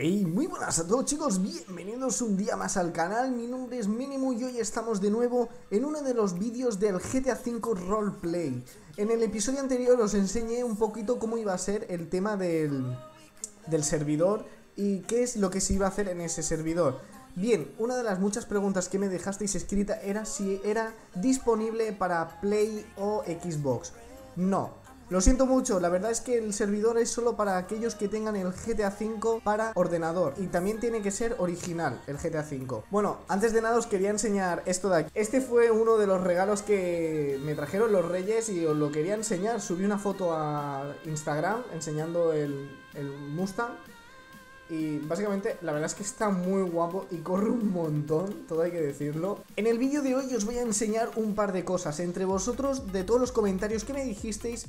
Hey, muy buenas a todos chicos, bienvenidos un día más al canal, mi nombre es Minimu y hoy estamos de nuevo en uno de los vídeos del GTA V Roleplay. En el episodio anterior os enseñé un poquito cómo iba a ser el tema del, del servidor y qué es lo que se iba a hacer en ese servidor. Bien, una de las muchas preguntas que me dejasteis escrita era si era disponible para Play o Xbox. No, lo siento mucho, la verdad es que el servidor es solo para aquellos que tengan el GTA V para ordenador y también tiene que ser original el GTA V. Bueno, antes de nada os quería enseñar esto de aquí. Este fue uno de los regalos que me trajeron los reyes y os lo quería enseñar. Subí una foto a Instagram enseñando el, el Mustang y básicamente la verdad es que está muy guapo y corre un montón, todo hay que decirlo. En el vídeo de hoy os voy a enseñar un par de cosas. Entre vosotros, de todos los comentarios que me dijisteis,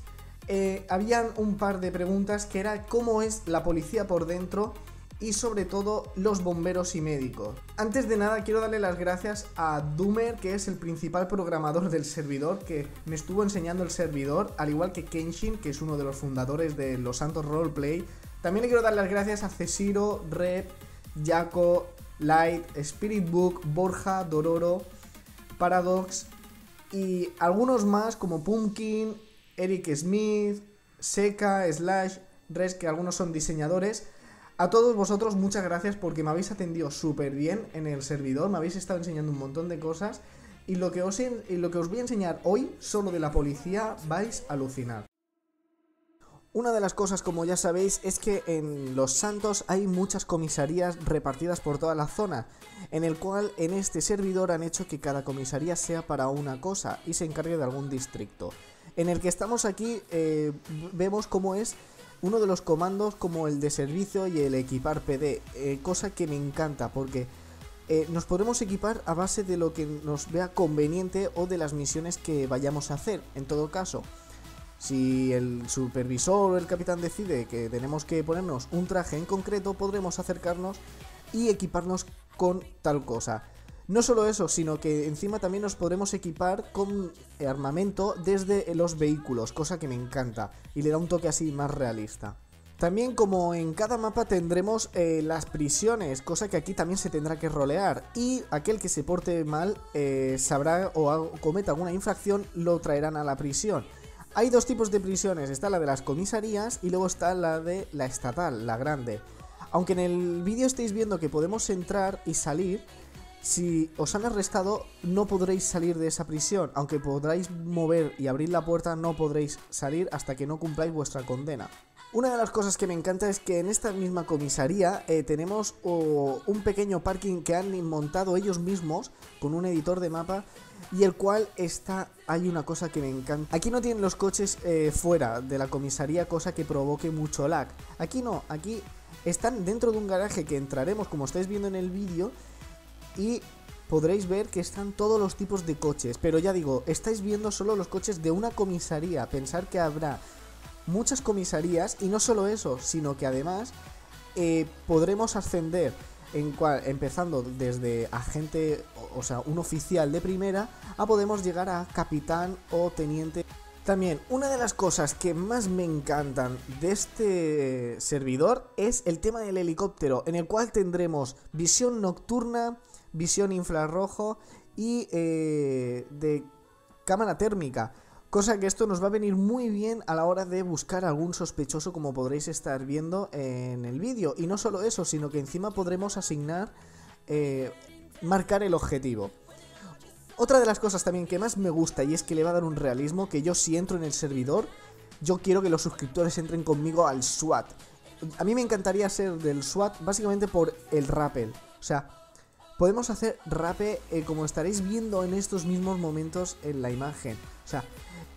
eh, habían un par de preguntas que era cómo es la policía por dentro y sobre todo los bomberos y médicos. Antes de nada quiero darle las gracias a Doomer, que es el principal programador del servidor, que me estuvo enseñando el servidor, al igual que Kenshin, que es uno de los fundadores de Los Santos Roleplay. También le quiero dar las gracias a Cesiro, Rep, Jaco, Light, Spirit Book, Borja, Dororo, Paradox y algunos más como Pumpkin, Eric Smith, Seca, Slash, Res, que algunos son diseñadores. A todos vosotros muchas gracias porque me habéis atendido súper bien en el servidor, me habéis estado enseñando un montón de cosas y lo, que os, lo que os voy a enseñar hoy, solo de la policía, vais a alucinar. Una de las cosas, como ya sabéis, es que en Los Santos hay muchas comisarías repartidas por toda la zona, en el cual en este servidor han hecho que cada comisaría sea para una cosa y se encargue de algún distrito en el que estamos aquí eh, vemos cómo es uno de los comandos como el de servicio y el equipar PD, eh, cosa que me encanta porque eh, nos podremos equipar a base de lo que nos vea conveniente o de las misiones que vayamos a hacer. En todo caso, si el supervisor o el capitán decide que tenemos que ponernos un traje en concreto, podremos acercarnos y equiparnos con tal cosa. No solo eso, sino que encima también nos podremos equipar con armamento desde los vehículos, cosa que me encanta y le da un toque así más realista. También como en cada mapa tendremos eh, las prisiones, cosa que aquí también se tendrá que rolear y aquel que se porte mal eh, sabrá o cometa alguna infracción lo traerán a la prisión. Hay dos tipos de prisiones, está la de las comisarías y luego está la de la estatal, la grande. Aunque en el vídeo estéis viendo que podemos entrar y salir, si os han arrestado, no podréis salir de esa prisión. Aunque podréis mover y abrir la puerta, no podréis salir hasta que no cumpláis vuestra condena. Una de las cosas que me encanta es que en esta misma comisaría eh, tenemos un pequeño parking que han montado ellos mismos con un editor de mapa y el cual está... Hay una cosa que me encanta. Aquí no tienen los coches eh, fuera de la comisaría, cosa que provoque mucho lag. Aquí no, aquí están dentro de un garaje que entraremos como estáis viendo en el vídeo y podréis ver que están todos los tipos de coches. Pero ya digo, estáis viendo solo los coches de una comisaría. Pensar que habrá muchas comisarías y no solo eso, sino que además eh, podremos ascender en cual, empezando desde agente, o, sea, un oficial de primera, a podemos llegar a capitán o teniente. También, una de las cosas que más me encantan de este servidor es el tema del helicóptero, en el cual tendremos visión nocturna, visión infrarrojo y eh, de cámara térmica. Cosa que esto nos va a venir muy bien a la hora de buscar algún sospechoso como podréis estar viendo en el vídeo. Y no solo eso, sino que encima podremos asignar, eh, marcar el objetivo. Otra de las cosas también que más me gusta y es que le va a dar un realismo, que yo si entro en el servidor, yo quiero que los suscriptores entren conmigo al SWAT. A mí me encantaría ser del SWAT básicamente por el rappel. O sea, podemos hacer rape eh, como estaréis viendo en estos mismos momentos en la imagen. O sea,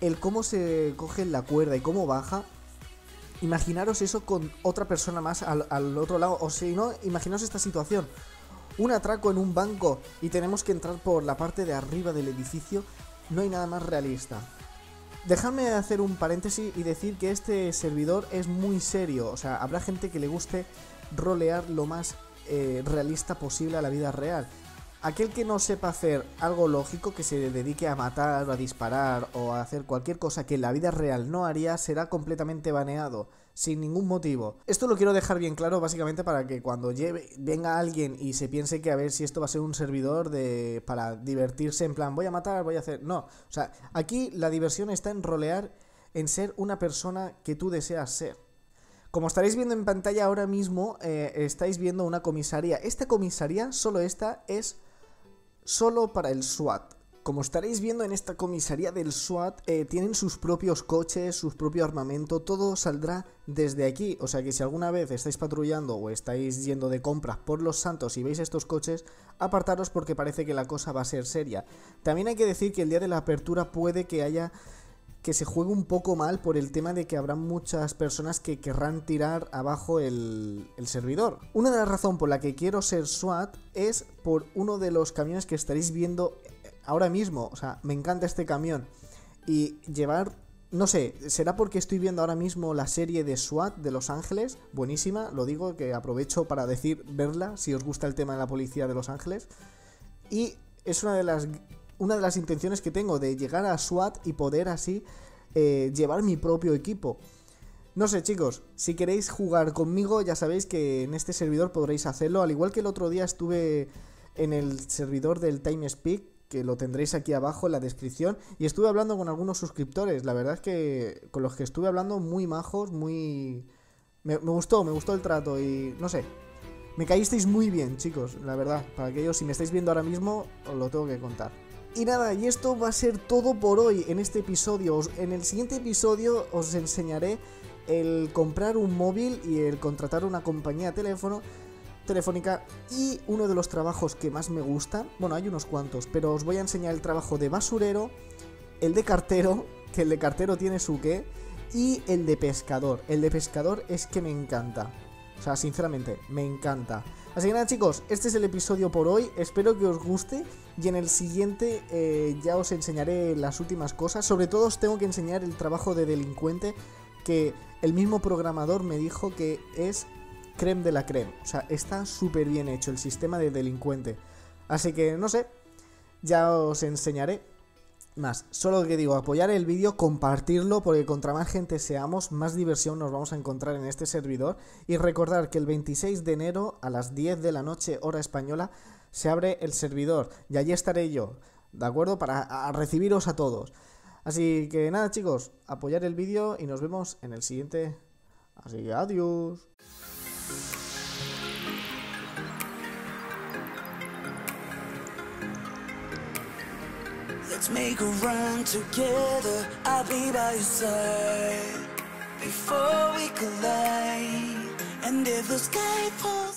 el cómo se coge la cuerda y cómo baja. Imaginaros eso con otra persona más al, otro lado. O si no, imaginaos esta situación. Un atraco en un banco y tenemos que entrar por la parte de arriba del edificio. No hay nada más realista. Dejadme hacer un paréntesis y decir que este servidor es muy serio. O sea, habrá gente que le guste rolear lo más eh, realista posible a la vida real. Aquel que no sepa hacer algo lógico, que se dedique a matar, a disparar o a hacer cualquier cosa que en la vida real no haría, será completamente baneado. sin ningún motivo. Esto lo quiero dejar bien claro básicamente para que cuando lleve, venga alguien y se piense que a ver si esto va a ser un servidor de para divertirse en plan voy a matar, voy a hacer... No, o sea, aquí la diversión está en rolear, en ser una persona que tú deseas ser. Como estaréis viendo en pantalla ahora mismo, eh, estáis viendo una comisaría. Esta comisaría, solo esta, es solo para el SWAT. Como estaréis viendo en esta comisaría del SWAT, eh, tienen sus propios coches, su propio armamento, todo saldrá desde aquí. O sea que si alguna vez estáis patrullando o estáis yendo de compras por Los Santos y veis estos coches, apartaros porque parece que la cosa va a ser seria. También hay que decir que el día de la apertura puede que haya que se juegue un poco mal por el tema de que habrá muchas personas que querrán tirar abajo el, el, servidor. Una de las razones por la que quiero ser SWAT es por uno de los camiones que estaréis viendo ahora mismo, o sea, me encanta este camión. Y llevar, no sé, será porque estoy viendo ahora mismo la serie de SWAT de Los Ángeles, buenísima, lo digo, que aprovecho para decir, verla, si os gusta el tema de la policía de Los Ángeles. Y es una de las, una de las intenciones que tengo, de llegar a SWAT y poder así eh, llevar mi propio equipo. No sé chicos, si queréis jugar conmigo ya sabéis que en este servidor podréis hacerlo, al igual que el otro día estuve en el servidor del TimeSpeak, que lo tendréis aquí abajo en la descripción. Y estuve hablando con algunos suscriptores, la verdad es que con los que estuve hablando muy majos, muy... Me, gustó, me gustó el trato y no sé. Me caísteis muy bien, chicos, la verdad. Para aquellos, si me estáis viendo ahora mismo, os lo tengo que contar. Y nada, y esto va a ser todo por hoy en este episodio. En el siguiente episodio os enseñaré el comprar un móvil y el contratar una compañía teléfono telefónica y uno de los trabajos que más me gusta, bueno, hay unos cuantos, pero os voy a enseñar el trabajo de basurero, el de cartero, que el de cartero tiene su qué, y el de pescador. El de pescador es que me encanta. O sea, sinceramente, me encanta. Así que nada chicos, este es el episodio por hoy, espero que os guste y en el siguiente eh, ya os enseñaré las últimas cosas. Sobre todo os tengo que enseñar el trabajo de delincuente que el mismo programador me dijo que es creme de la creme. O sea, está súper bien hecho el sistema de delincuente. Así que, no sé, ya os enseñaré más. Solo que digo, apoyar el vídeo, compartirlo, porque contra más gente seamos, más diversión nos vamos a encontrar en este servidor. Y recordar que el 26 de enero a las 10 de la noche, hora española, se abre el servidor. Y allí estaré yo, ¿de acuerdo? Para recibiros a todos. Así que nada chicos, apoyar el vídeo y nos vemos en el siguiente. Así que adiós. Let's make a run together. I'll be by your side before we collide. And if the sky falls.